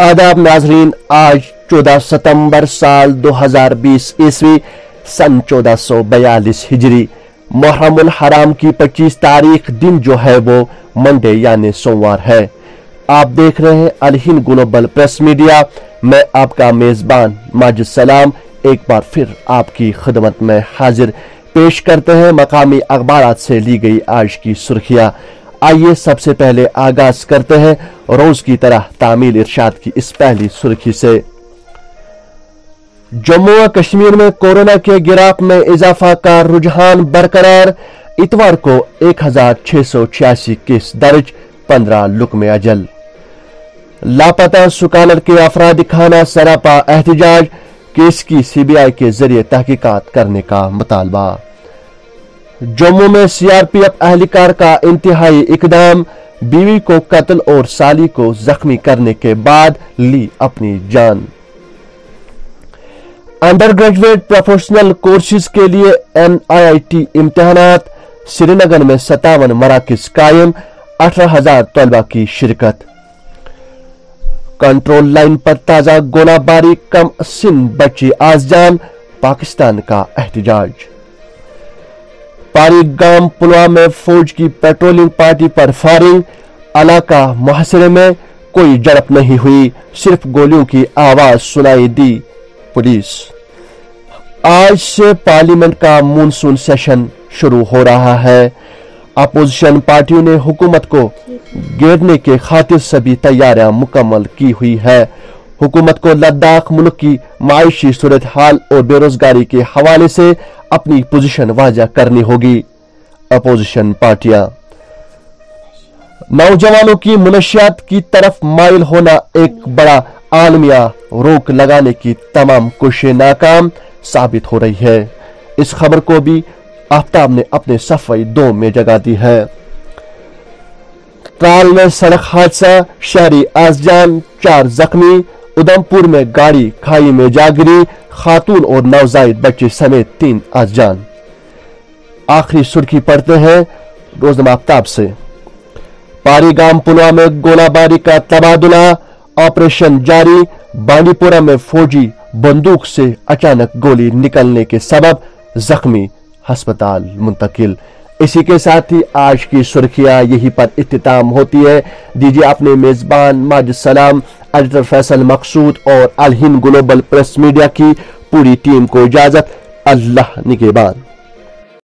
आदाब नाजरीन, आज 14 सितंबर साल 2020 ईस्वी, सन 1442 हिजरी। मुहर्रमुल हराम की 25 तारीख दिन जो है वो मंडे यानी सोमवार है। आप देख रहे हैं अलहिन ग्लोबल प्रेस मीडिया। मैं आपका मेजबान माजिद सलाम एक बार फिर आपकी खदमत में हाजिर। पेश करते हैं मकामी अखबार से ली गई आज की सुर्खियाँ। आइए सबसे पहले आगाज़ करते हैं रोज की तरह तामील इरशाद की इस पहली सुर्खी से। जम्मू और कश्मीर में कोरोना के गिराफ में इजाफा का रुझान बरकरार, इतवार को एक हज़ार छह सौ छियासी केस दर्ज, पंद्रह लुकम अजल। लापता सुकानर के अफराद खाना सरापा एहतजाज, केस की सीबीआई के ज़रिए तहकीकात करने का मुतालबा। जम्मू में सीआरपीएफ एहलकार का इंतहाई इकदाम, बीवी को कत्ल और साली को जख्मी करने के बाद ली अपनी जान। अंडर ग्रेजुएट प्रोफेशनल कोर्सेज के लिए एनआईआईटी इम्तिहान श्रीनगर में सतावन मराकज कायम, अठारह हज़ार तलबा की शिरकत। कंट्रोल लाइन पर ताज़ा गोलाबारी, कम सिंध बची आज जान पाकिस्तान का एहतजाज। पारी गाँव पुलवामा में फौज की पेट्रोलिंग पार्टी पर फायरिंग इलाका मुहासरे में कोई झड़प नहीं हुई, सिर्फ़ गोलियों की आवाज़ सुनाई दी पुलिस। आज से पार्लियामेंट का मानसून सेशन शुरू हो रहा है। अपोजिशन पार्टियों ने हुकूमत को घेरने के खातिर सभी तैयारियाँ मुकम्मल की हुई है। हुकूमत को लद्दाख मुल्क की मायशी सूरत हाल और बेरोजगारी के हवाले से अपनी पोजीशन वाजा करनी होगी। अपोजिशन पार्टियाँ। नौजवानों की मनशियात की तरफ़ माइल होना एक बड़ा आलमिया रोक लगाने की तमाम कोशिशें नाकाम साबित हो रही है। इस खबर को भी आफ्ताब ने अपने सफ़ाई दो में जगह दी है। ट्राल में सड़क हादसा, शहरी आजजान चार जख्मी उधमपुर में गाड़ी खाई में जागरी खातून और नवजायद बच्चे समेत तीन आजजान आखिरी सुर्खी पढ़ते हैं रोजनामा आफ्ताब से। पारीगाम पुलवामा में गोलाबारी का तबादला, ऑपरेशन जारी, बांडीपुरा में फौजी बंदूक से अचानक गोली निकलने के सबब जख्मी अस्पताल मुंतकिल। इसी के साथ ही आज की सुर्खियाँ यहीं पर इख्तिताम होती है। दीजिए अपने मेजबान माज सलाम एडिटर फैसल मकसूद और अलहिंद ग्लोबल प्रेस मीडिया की पूरी टीम को इजाज़त। अल्लाह निगेबान।